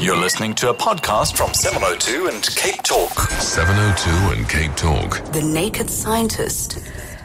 You're listening to a podcast from 702 and Cape Talk. 702 and Cape Talk. The Naked Scientist.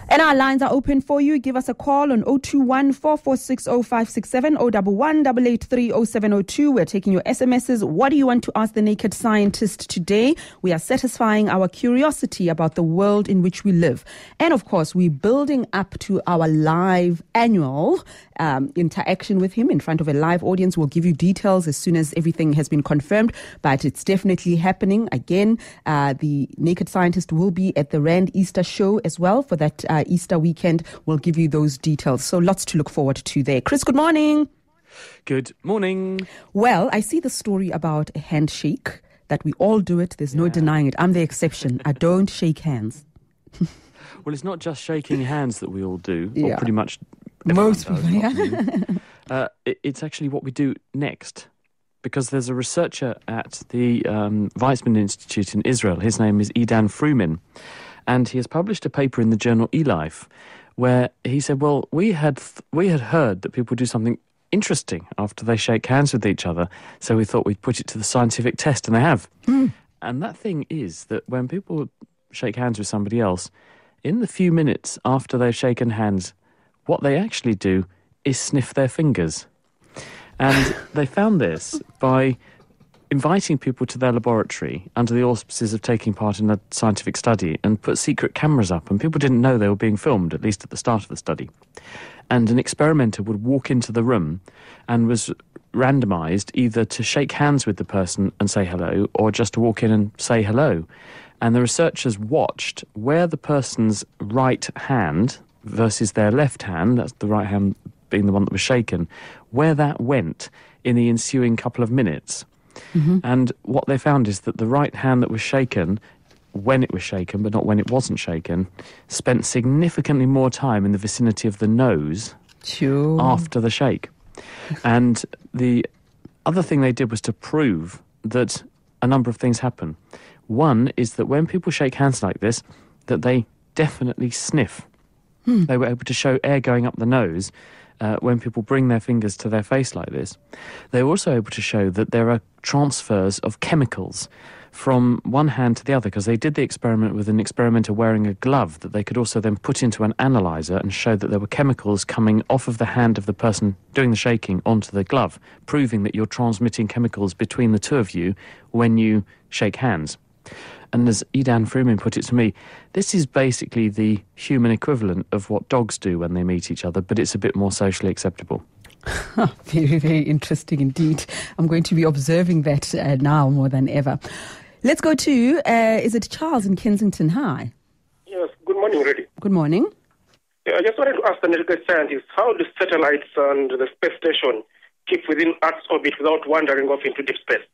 And our lines are open for you. Give us a call on 021 446 0567 011 883 0702. We're taking your SMSs. What do you want to ask the naked scientist today? We are satisfying our curiosity about the world in which we live. And of course, we're building up to our live annual um, interaction with him in front of a live audience. We'll give you details as soon as everything has been confirmed, but it's definitely happening. Again, uh, the naked scientist will be at the Rand Easter show as well for that. Uh, Easter weekend. We'll give you those details. So lots to look forward to there. Chris, good morning. Good morning. Well, I see the story about a handshake that we all do it. There's no denying it. I'm the exception. I don't shake hands. well, it's not just shaking hands that we all do, Yeah. or pretty much Most people, yeah. uh, it, it's actually what we do next. Because there's a researcher at the um, Weizmann Institute in Israel. His name is Idan Frumin. And he has published a paper in the journal eLife where he said, Well, we had, th- we had heard that people do something interesting after they shake hands with each other. So we thought we'd put it to the scientific test, and they have. Hmm. And that thing is that when people shake hands with somebody else, in the few minutes after they've shaken hands, what they actually do is sniff their fingers. And they found this by inviting people to their laboratory under the auspices of taking part in a scientific study and put secret cameras up, and people didn't know they were being filmed, at least at the start of the study. And an experimenter would walk into the room and was randomized either to shake hands with the person and say hello or just to walk in and say hello. And the researchers watched where the person's right hand versus their left hand, that's the right hand being the one that was shaken, where that went in the ensuing couple of minutes. Mm-hmm. And what they found is that the right hand that was shaken, when it was shaken, but not when it wasn't shaken, spent significantly more time in the vicinity of the nose Sure. after the shake. And the other thing they did was to prove that a number of things happen. One is that when people shake hands like this, that they definitely sniff. Hmm. They were able to show air going up the nose uh, when people bring their fingers to their face like this. They were also able to show that there are transfers of chemicals from one hand to the other because they did the experiment with an experimenter wearing a glove that they could also then put into an analyzer and show that there were chemicals coming off of the hand of the person doing the shaking onto the glove, proving that you're transmitting chemicals between the two of you when you shake hands. And as Idan Frumin put it to me, this is basically the human equivalent of what dogs do when they meet each other, but it's a bit more socially acceptable. Very, very interesting indeed. I'm going to be observing that uh, now more than ever. Let's go to, uh, is it Charles in Kensington? Hi. Yes, good morning, Reddy. Good morning. Yeah, I just wanted to ask the naked scientists how do satellites and the space station keep within Earth's orbit without wandering off into deep space?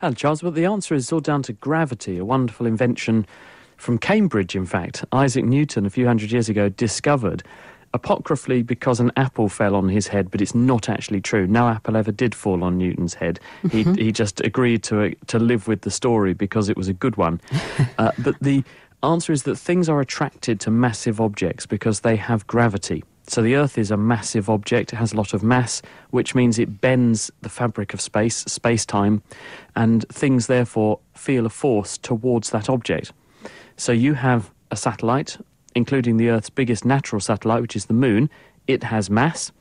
And Charles, but the answer is all down to gravity, a wonderful invention from Cambridge, in fact. Isaac Newton, a few hundred years ago, discovered, apocryphally because an apple fell on his head, but it's not actually true. No apple ever did fall on Newton's head. He, he just agreed to, to live with the story because it was a good one. Uh, but the answer is that things are attracted to massive objects because they have gravity. So the Earth is a massive object, it has a lot of mass, which means it bends the fabric of space, space time, and things therefore feel a force towards that object. So you have a satellite, including the Earth's biggest natural satellite, which is the Moon. It has mass.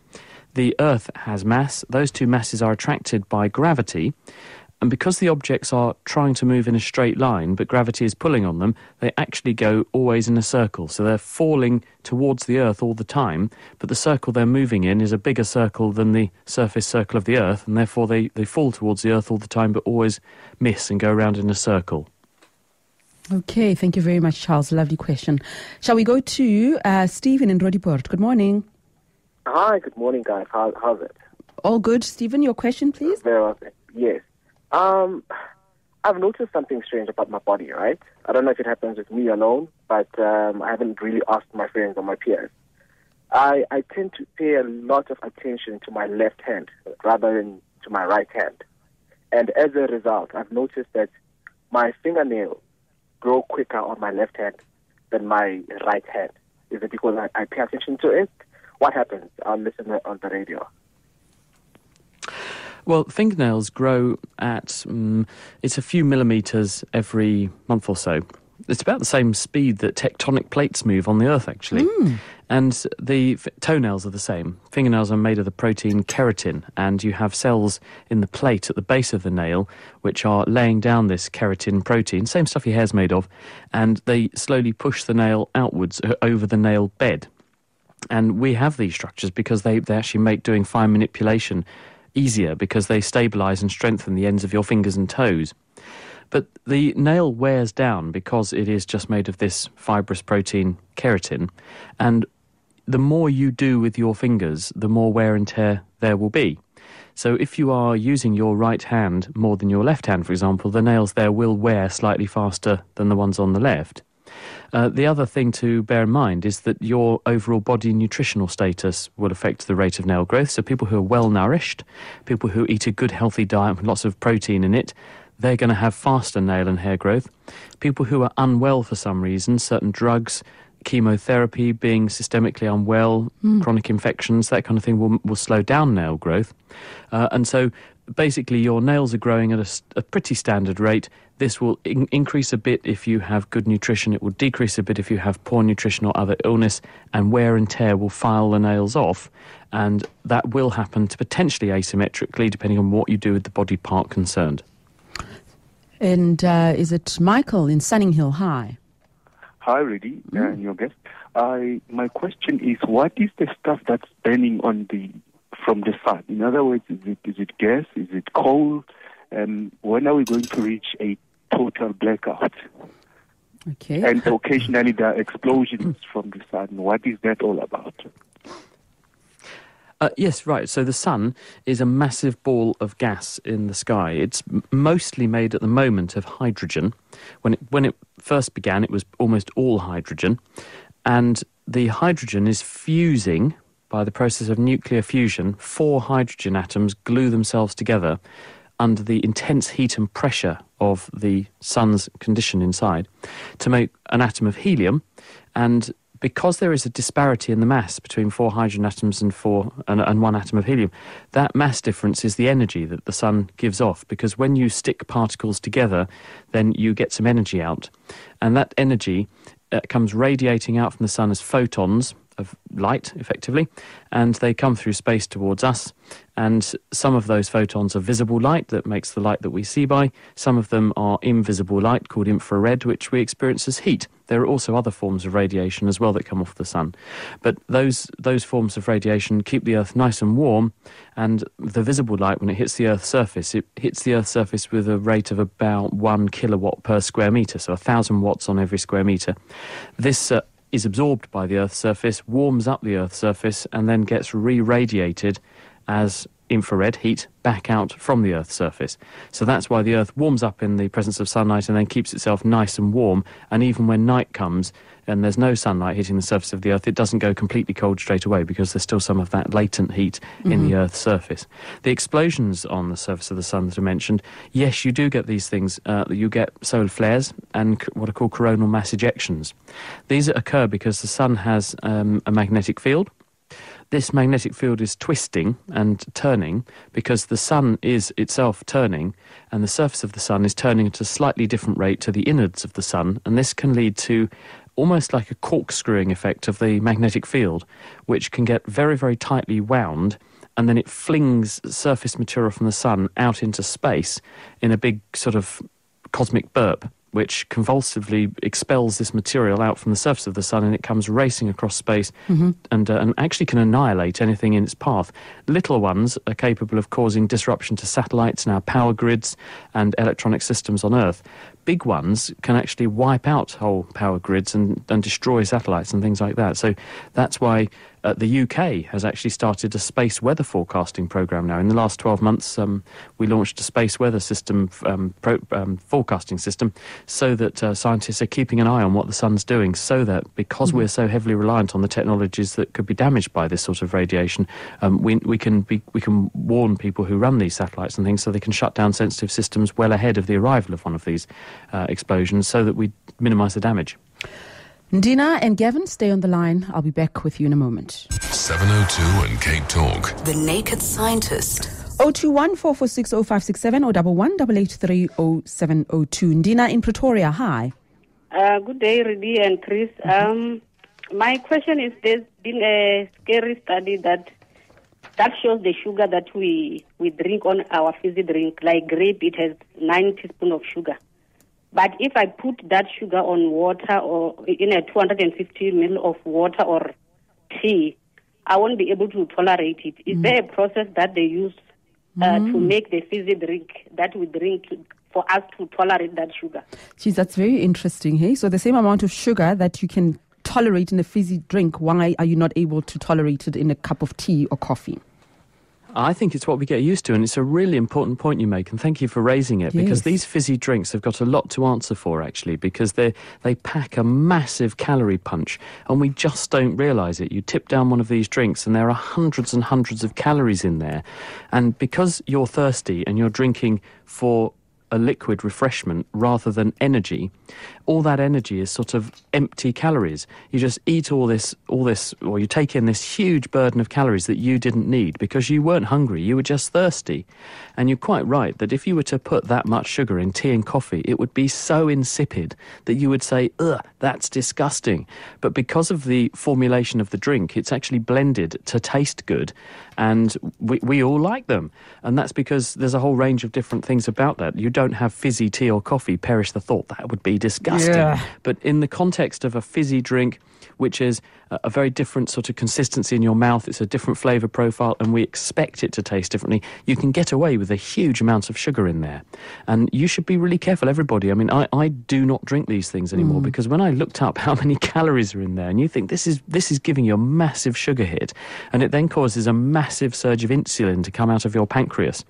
The Earth has mass. Those two masses are attracted by gravity. And because the objects are trying to move in a straight line, but gravity is pulling on them, they actually go always in a circle. So they're falling towards the Earth all the time, but the circle they're moving in is a bigger circle than the surface circle of the Earth, and therefore they, they fall towards the Earth all the time, but always miss and go around in a circle. Okay, thank you very much, Charles. Lovely question. Shall we go to uh, Stephen in Roodepoort? Good morning. Hi, good morning, guys. How, how's it? All good. Stephen, your question, please. Very well. Yes. Um, I've noticed something strange about my body, right? I don't know if it happens with me alone, but um, I haven't really asked my friends or my peers. I, I tend to pay a lot of attention to my left hand rather than to my right hand. And as a result, I've noticed that my fingernails grow quicker on my left hand than my right hand. Is it because I, I pay attention to it? What happens? I'll listen on the radio. Well, fingernails grow at um, it's a few millimeters every month or so. It's about the same speed that tectonic plates move on the Earth, actually. And the f- toenails are the same. Fingernails are made of the protein keratin, and you have cells in the plate at the base of the nail which are laying down this keratin protein, same stuff your hair's made of, and they slowly push the nail outwards over the nail bed. And we have these structures because they, they actually make doing fine manipulation easier because they stabilize and strengthen the ends of your fingers and toes. But the nail wears down because it is just made of this fibrous protein keratin. And the more you do with your fingers, the more wear and tear there will be. So if you are using your right hand more than your left hand, for example, the nails there will wear slightly faster than the ones on the left. Uh, the other thing to bear in mind is that your overall body nutritional status will affect the rate of nail growth. So, people who are well nourished, people who eat a good healthy diet with lots of protein in it, they're going to have faster nail and hair growth. People who are unwell for some reason, certain drugs, chemotherapy, being systemically unwell, chronic infections, that kind of thing will, will slow down nail growth. Uh, and so basically your nails are growing at a pretty standard rate. This will in- increase a bit if you have good nutrition. It will decrease a bit if you have poor nutrition or other illness, and wear and tear will file the nails off. And that will happen to potentially asymmetrically, depending on what you do with the body part concerned. And uh, is it Michael in Sunninghill High? Hi, Rudy, uh, and your guest. I my question is, what is the stuff that's burning on the from the sun? In other words, is it is it gas? Is it coal? Um, when are we going to reach a total blackout? Okay. And occasionally there are explosions from the sun. What is that all about? Uh, yes, right. So the sun is a massive ball of gas in the sky. It's mostly made at the moment of hydrogen. When it, when it first began, it was almost all hydrogen. And the hydrogen is fusing by the process of nuclear fusion. Four hydrogen atoms glue themselves together under the intense heat and pressure of the sun's condition inside to make an atom of helium. And because there is a disparity in the mass between four hydrogen atoms and four and, and one atom of helium, that mass difference is the energy that the sun gives off. Because when you stick particles together, then you get some energy out, and that energy uh, comes radiating out from the sun as photons of light, effectively, and they come through space towards us. And some of those photons are visible light that makes the light that we see by. Some of them are invisible light called infrared, which we experience as heat. There are also other forms of radiation as well that come off the sun. But those, those forms of radiation keep the Earth nice and warm, and the visible light, when it hits the Earth's surface, it hits the Earth's surface with a rate of about one kilowatt per square metre, so a thousand watts on every square metre. This uh, is absorbed by the Earth's surface, warms up the Earth's surface, and then gets re radiated as infrared heat back out from the Earth's surface. So that's why the Earth warms up in the presence of sunlight and then keeps itself nice and warm. And even when night comes and there's no sunlight hitting the surface of the Earth, it doesn't go completely cold straight away because there's still some of that latent heat in the Earth's surface. The explosions on the surface of the sun that I mentioned, yes, you do get these things. Uh, you get solar flares and c- what are called coronal mass ejections. These occur because the sun has um, a magnetic field this magnetic field is twisting and turning because the sun is itself turning and the surface of the sun is turning at a slightly different rate to the innards of the sun. And this can lead to almost like a corkscrewing effect of the magnetic field which can get very very tightly wound and then it flings surface material from the sun out into space in a big sort of cosmic burp which convulsively expels this material out from the surface of the sun and it comes racing across space and, uh, and actually can annihilate anything in its path. Little ones are capable of causing disruption to satellites and our power grids and electronic systems on Earth. Big ones can actually wipe out whole power grids and, and destroy satellites and things like that. So that's why uh, the UK has actually started a space weather forecasting program now. In the last 12 months, um, we launched a space weather system um, pro, um, forecasting system so that uh, scientists are keeping an eye on what the sun's doing so that because we're so heavily reliant on the technologies that could be damaged by this sort of radiation, um, we, we, can be, we can warn people who run these satellites and things so they can shut down sensitive systems well ahead of the arrival of one of these uh, explosions so that we minimise the damage. Ndina and Gavin, stay on the line. I'll be back with you in a moment. 702 and Cape Talk. The Naked Scientist 021 446 0567 or double one double eight three oh seven oh two. Ndina in Pretoria. Hi. Uh, good day, Rudy and Chris. Um, my question is: There's been a scary study that that shows the sugar that we we drink on our fizzy drink, like grape, it has nine teaspoons of sugar. But if I put that sugar on water or in a 250 ml of water or tea, I won't be able to tolerate it. Is there a process that they use uh, to make the fizzy drink that we drink to, for us to tolerate that sugar? Geez, that's very interesting. Hey, so the same amount of sugar that you can tolerate in a fizzy drink, why are you not able to tolerate it in a cup of tea or coffee? I think it's what we get used to, and it's a really important point you make, and thank you for raising it, because these fizzy drinks have got a lot to answer for, actually, because they they pack a massive calorie punch, and we just don't realise it. You tip down one of these drinks, and there are hundreds and hundreds of calories in there, and because you're thirsty and you're drinking for a liquid refreshment rather than energy, all that energy is sort of empty calories. You just eat all this, all this, or you take in this huge burden of calories that you didn't need because you weren't hungry, you were just thirsty. And you're quite right that if you were to put that much sugar in tea and coffee, it would be so insipid that you would say, ugh, that's disgusting. But because of the formulation of the drink, it's actually blended to taste good. And we, we all like them. And that's because there's a whole range of different things about that. You don't have fizzy tea or coffee, perish the thought, that would be disgusting. Yeah. But in the context of a fizzy drink, which is a, very different sort of consistency in your mouth, it's a different flavour profile, and we expect it to taste differently, you can get away with a huge amount of sugar in there. And you should be really careful, everybody. I mean, I, I do not drink these things anymore mm. because when I looked up how many calories are in there, and you think this is, this is giving you a massive sugar hit, and it then causes a massive surge of insulin to come out of your pancreas.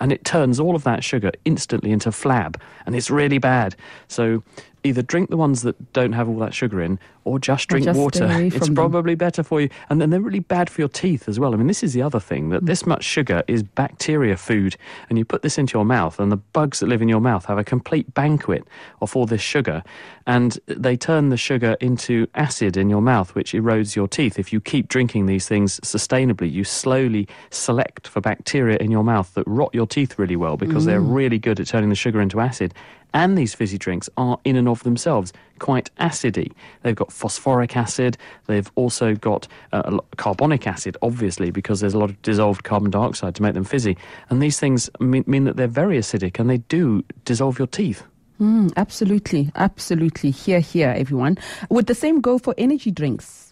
And it turns all of that sugar instantly into flab, and it's really bad. So either drink the ones that don't have all that sugar in, or just drink just water. It's from them. probably better for you. And then they're really bad for your teeth as well. I mean, this is the other thing that mm. this much sugar is bacteria food, and you put this into your mouth, and the bugs that live in your mouth have a complete banquet of all this sugar, and they turn the sugar into acid in your mouth, which erodes your teeth. If you keep drinking these things sustainably, you slowly select for bacteria in your mouth that rot your teeth really well because they're mm. really good at turning the sugar into acid. And these fizzy drinks are, in and of themselves, quite acidy. They've got phosphoric acid. They've also got uh, carbonic acid, obviously, because there's a lot of dissolved carbon dioxide to make them fizzy. And these things mean, mean that they're very acidic and they do dissolve your teeth. Mm, absolutely, absolutely. Here, here, everyone. Would the same go for energy drinks?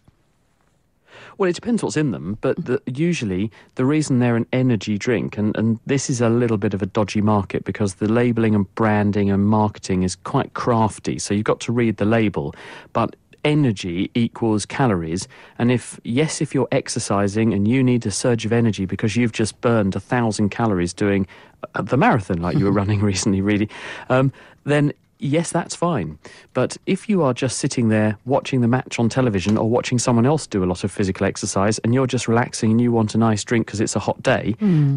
Well, it depends what's in them, but the, usually the reason they're an energy drink, and, and this is a little bit of a dodgy market because the labelling and branding and marketing is quite crafty. So you've got to read the label, but energy equals calories. And if, yes, if you're exercising and you need a surge of energy because you've just burned a thousand calories doing uh, the marathon like you were running recently, really, um, then yes, that's fine. But if you are just sitting there watching the match on television or watching someone else do a lot of physical exercise and you're just relaxing and you want a nice drink because it's a hot day,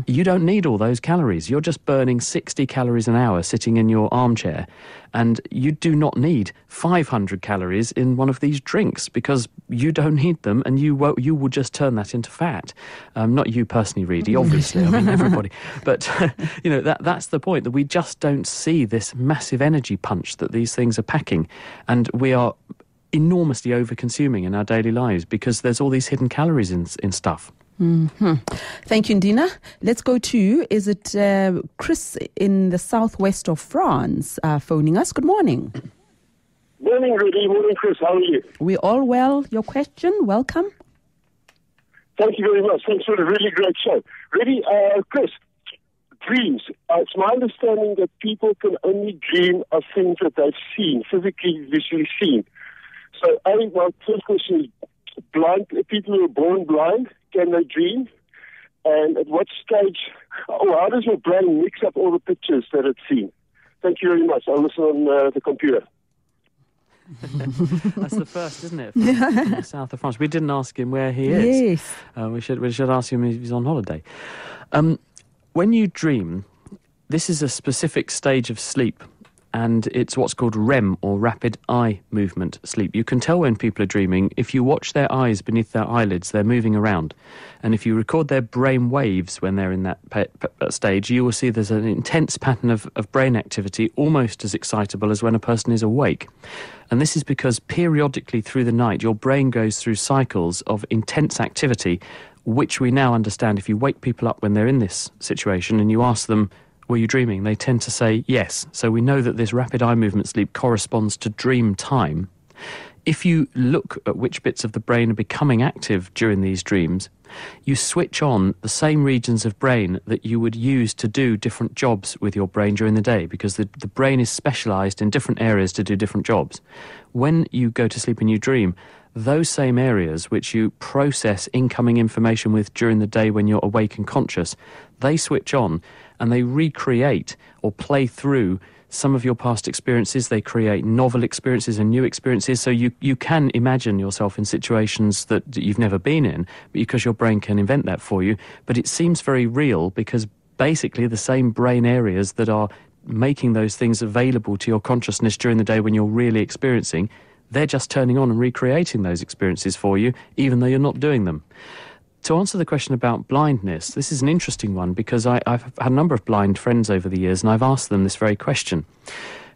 you don't need all those calories. You're just burning 60 calories an hour sitting in your armchair. And you do not need 500 calories in one of these drinks because you don't need them and you, won't, you will just turn that into fat. Um, not you personally, Reedy, obviously. I mean, everybody. But, you know, that, that's the point that we just don't see this massive energy punch that these things are packing. And we are enormously over consuming in our daily lives because there's all these hidden calories in, in stuff. Thank you, Ndina. Let's go to, is it uh, Chris in the southwest of France uh, phoning us? Good morning. Morning, Rudy. Morning, Chris. How are you? We all well? Your question? Welcome. Thank you very much. Thanks for a really great show. Rudy, uh, Chris, dreams. Uh, it's my understanding that people can only dream of things that they've seen, physically, visually seen. So, I think my first question is, blind people who are born blind, can they dream? And at what stage, or how does your brain mix up all the pictures that it's seen? Thank you very much. I'll listen on uh, the computer. That's the first, isn't it? From, from the south of France. We didn't ask him where he is. Yes. Uh, we should we should ask him if he's on holiday. Um, when you dream, this is a specific stage of sleep and it's what's called REM or rapid eye movement sleep. You can tell when people are dreaming if you watch their eyes beneath their eyelids, they're moving around. And if you record their brain waves when they're in that pe- pe- uh, stage, you will see there's an intense pattern of, of brain activity, almost as excitable as when a person is awake. And this is because periodically through the night, your brain goes through cycles of intense activity, which we now understand if you wake people up when they're in this situation and you ask them, were you dreaming? They tend to say yes. So we know that this rapid eye movement sleep corresponds to dream time. If you look at which bits of the brain are becoming active during these dreams, you switch on the same regions of brain that you would use to do different jobs with your brain during the day because the, the brain is specialized in different areas to do different jobs. When you go to sleep and you dream, those same areas which you process incoming information with during the day when you're awake and conscious, they switch on and they recreate or play through some of your past experiences. They create novel experiences and new experiences. So you, you can imagine yourself in situations that, you've never been in because your brain can invent that for you. But it seems very real because basically the same brain areas that are making those things available to your consciousness during the day when you're really experiencing, they're just turning on and recreating those experiences for you, even though you're not doing them to answer the question about blindness, this is an interesting one because I, have had a number of blind friends over the years and I've asked them this very question.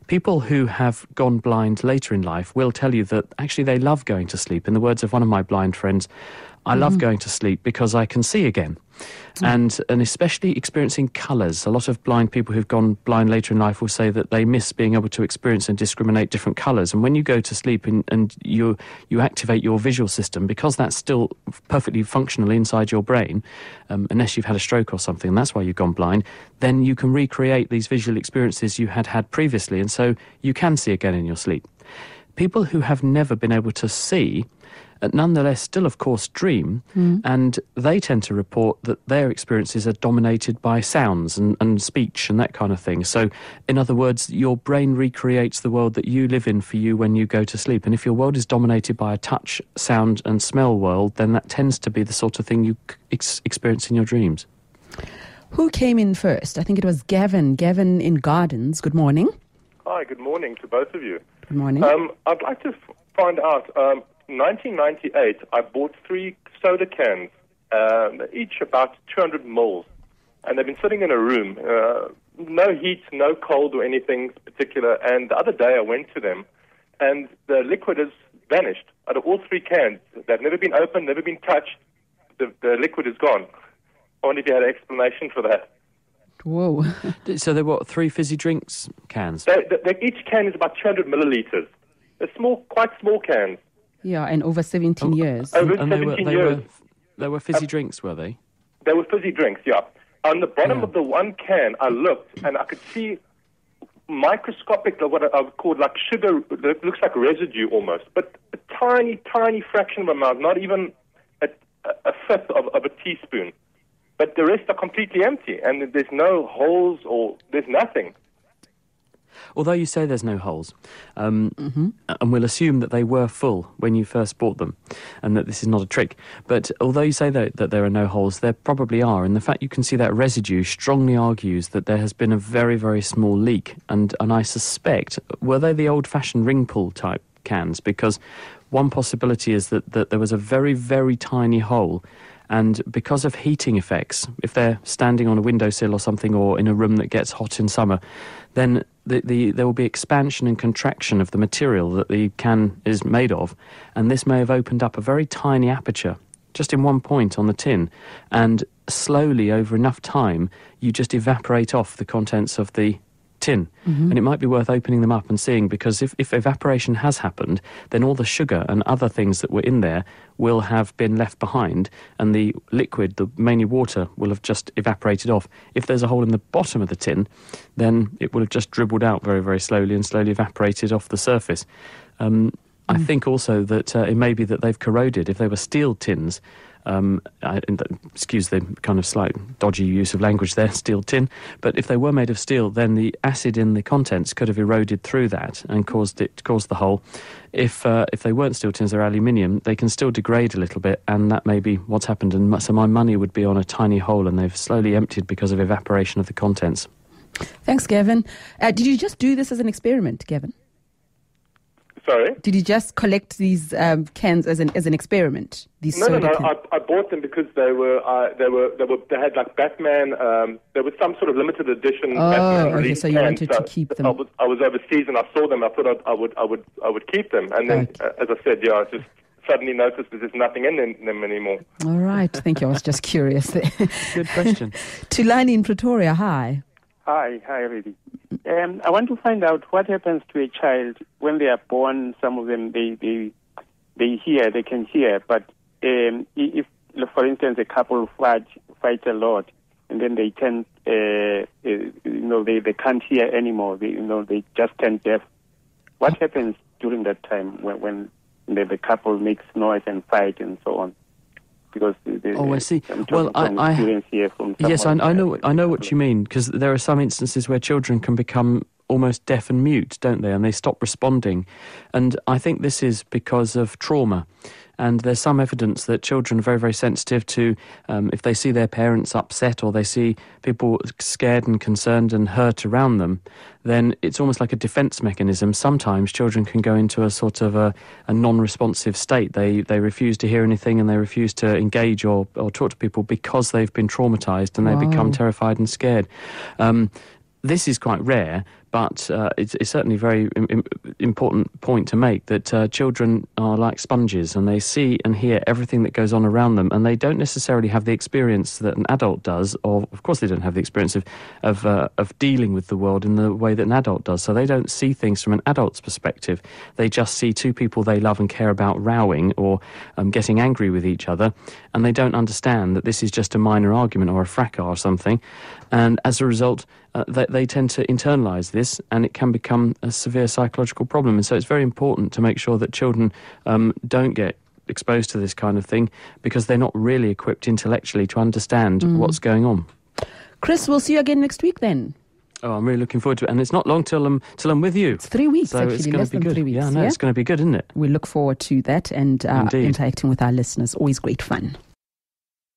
People who have gone blind later in life will tell you that actually they love going to sleep. In the words of one of my blind friends, I love mm-hmm. going to sleep because I can see again. Mm. And, and especially experiencing colours. A lot of blind people who've gone blind later in life will say that they miss being able to experience and discriminate different colours. And when you go to sleep and, and you, you activate your visual system, because that's still perfectly functional inside your brain, um, unless you've had a stroke or something, and that's why you've gone blind, then you can recreate these visual experiences you had had previously. And so you can see again in your sleep. People who have never been able to see nonetheless still, of course, dream. Mm. And they tend to report that their experiences are dominated by sounds and, and speech and that kind of thing. So, in other words, your brain recreates the world that you live in for you when you go to sleep. And if your world is dominated by a touch, sound, and smell world, then that tends to be the sort of thing you ex- experience in your dreams. Who came in first? I think it was Gavin. Gavin in Gardens. Good morning. Hi, good morning to both of you. Good morning. Um, I'd like to f- find out um, 1998, I bought three soda cans, um, each about 200 mils, and they've been sitting in a room. Uh, no heat, no cold or anything particular. And the other day I went to them, and the liquid has vanished out of all three cans. They've never been opened, never been touched. The, the liquid is gone. I wonder if you had an explanation for that. Whoa. so there were three fizzy drinks cans? They, they, each can is about 200 milliliters. They're small, quite small cans. Yeah, and over 17 oh, years. Over and 17 they were, they years. Were, they were fizzy uh, drinks, were they? They were fizzy drinks, yeah. On the bottom yeah. of the one can, I looked and I could see microscopic, what I would call like sugar, that looks like residue almost, but a tiny, tiny fraction of a amount, not even a, a fifth of, of a teaspoon. But the rest are completely empty, and there's no holes or there's nothing. Although you say there's no holes, um, mm-hmm. and we'll assume that they were full when you first bought them, and that this is not a trick. But although you say that, that there are no holes, there probably are, and the fact you can see that residue strongly argues that there has been a very, very small leak. And and I suspect were they the old-fashioned ring pull type cans? Because one possibility is that, that there was a very, very tiny hole and because of heating effects, if they're standing on a windowsill or something or in a room that gets hot in summer, then the, the, there will be expansion and contraction of the material that the can is made of. And this may have opened up a very tiny aperture just in one point on the tin. And slowly, over enough time, you just evaporate off the contents of the tin. Mm-hmm. And it might be worth opening them up and seeing because if, if evaporation has happened, then all the sugar and other things that were in there will have been left behind, and the liquid, the mainly water, will have just evaporated off. If there's a hole in the bottom of the tin, then it will have just dribbled out very, very slowly and slowly evaporated off the surface. Um, mm. I think also that uh, it may be that they've corroded. If they were steel tins, um, I, excuse the kind of slight dodgy use of language there, steel tin. But if they were made of steel, then the acid in the contents could have eroded through that and caused it caused the hole. If uh, if they weren't steel tins, they're aluminium. They can still degrade a little bit, and that may be what's happened. And so my money would be on a tiny hole, and they've slowly emptied because of evaporation of the contents. Thanks, Gavin. Uh, did you just do this as an experiment, Gavin? Sorry? Did you just collect these um, cans as an as an experiment? These No, no, no. I, I bought them because they were, uh, they were, they were, they had like Batman. Um, there was some sort of limited edition. Oh, Batman okay, so you cans. wanted to keep them. I was, I was overseas and I saw them. I thought I'd, I would, I would, I would keep them. And then, Okay. uh, as I said, yeah, I just suddenly noticed that there's nothing in them, them anymore. All right. Thank you. I was just curious there. Good question. Tulani in Pretoria. Hi. Hi, hi, Rudy. Um, I want to find out what happens to a child when they are born. Some of them they they they hear, they can hear, but um, if, for instance, a couple fight fight a lot, and then they turn, uh, uh, you know, they they can't hear anymore. They, you know, they just turn deaf. What happens during that time when when the, the couple makes noise and fight and so on? Because the, Oh, I see. Well, I- I- experience here from Yes, I, I know. I know what you mean because there are some instances where children can become almost deaf and mute, don't they? And they stop responding, and I think this is because of trauma. And there's some evidence that children are very, very sensitive to um, if they see their parents upset or they see people scared and concerned and hurt around them, then it's almost like a defense mechanism. Sometimes children can go into a sort of a, a non responsive state. They, they refuse to hear anything and they refuse to engage or, or talk to people because they've been traumatized and they become terrified and scared. Um, this is quite rare, but uh, it's, it's certainly a very Im- im- important point to make that uh, children are like sponges and they see and hear everything that goes on around them, and they don't necessarily have the experience that an adult does. Or, of course, they don't have the experience of of, uh, of dealing with the world in the way that an adult does. So they don't see things from an adult's perspective. They just see two people they love and care about rowing or um, getting angry with each other, and they don't understand that this is just a minor argument or a fracas or something. And as a result, uh, they, they tend to internalize this, and it can become a severe psychological problem. And so it's very important to make sure that children um, don't get exposed to this kind of thing because they're not really equipped intellectually to understand Mm. what's going on. Chris, we'll see you again next week then. Oh, I'm really looking forward to it, and it's not long till I'm till I'm with you. It's three weeks, so actually, it's going less to be than good. three weeks, Yeah, no, yeah? it's going to be good, isn't it? We look forward to that and uh, interacting with our listeners. Always great fun.